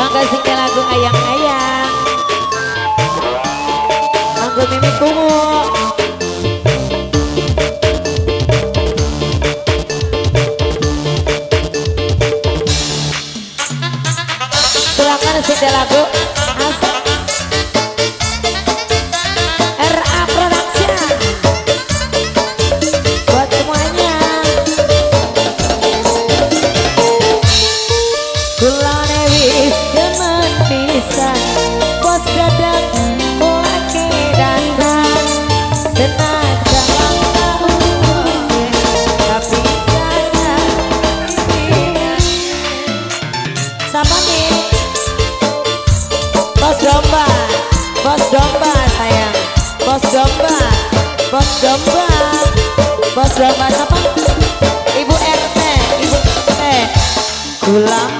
Mangga singgah lagu ayang-ayang Mangga mimik kumuh Love.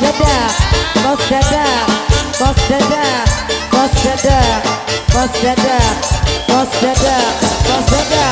dada, bos dada, bos dada, bos dada, bos dada, bos dada, bos dada.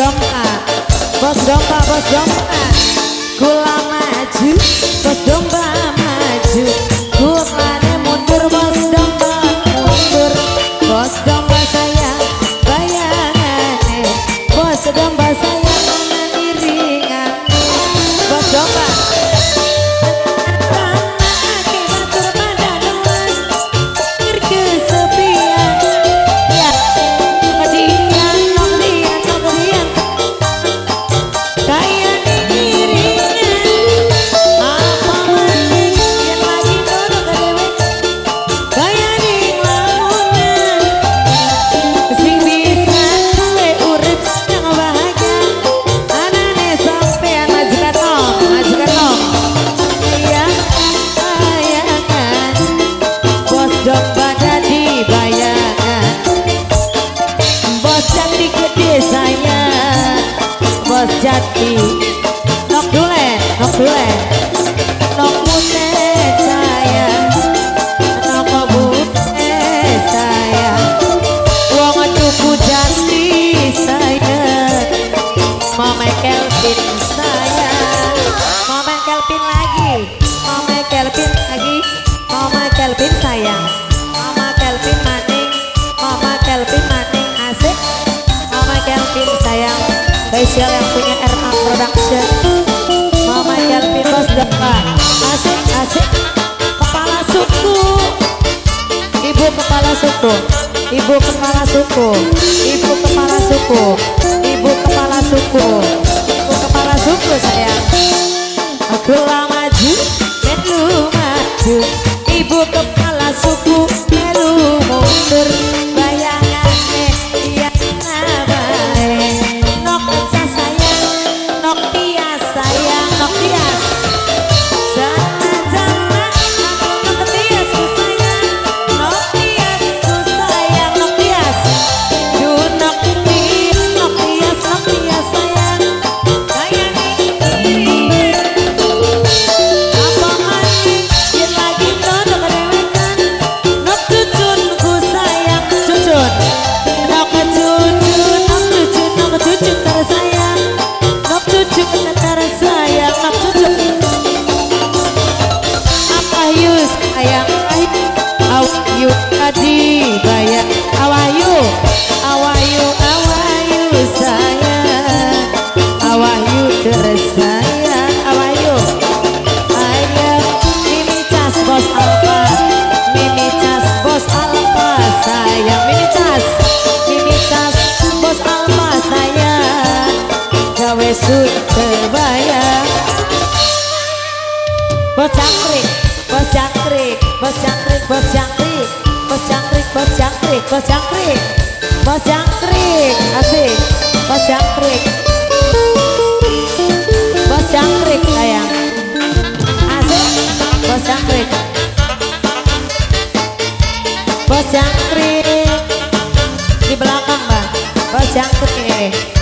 Rama, Boss Rama, Boss Rama. Happy. Production mama Kelvin bos depan asik asik kepala suku. Ibu kepala suku. Ibu kepala suku. Ibu kepala suku. Ibu kepala suku. Ibu kepala suku sayang. Aku lah maju melu maju. Ibu kepala awayu tadi bayar awayu awayu awayu sayang awayu tersayang awayu. Ayo mimi cas bos alpa mimi bos alpa sayang mimi cas bos alpa sayang gawe sud terbayang Bos jangkrik, bos jangkrik, bos jangkrik, bos jangkrik, Bos jangkrik. Bos jangkrik. Asik. Bos jangkrik. Bos jangkrik sayang. Asik. Bos jangkrik. Bos jangkrik. Di belakang mbak. Bos jangkrik.